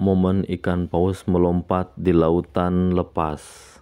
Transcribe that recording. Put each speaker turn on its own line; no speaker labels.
momen ikan paus melompat di lautan lepas.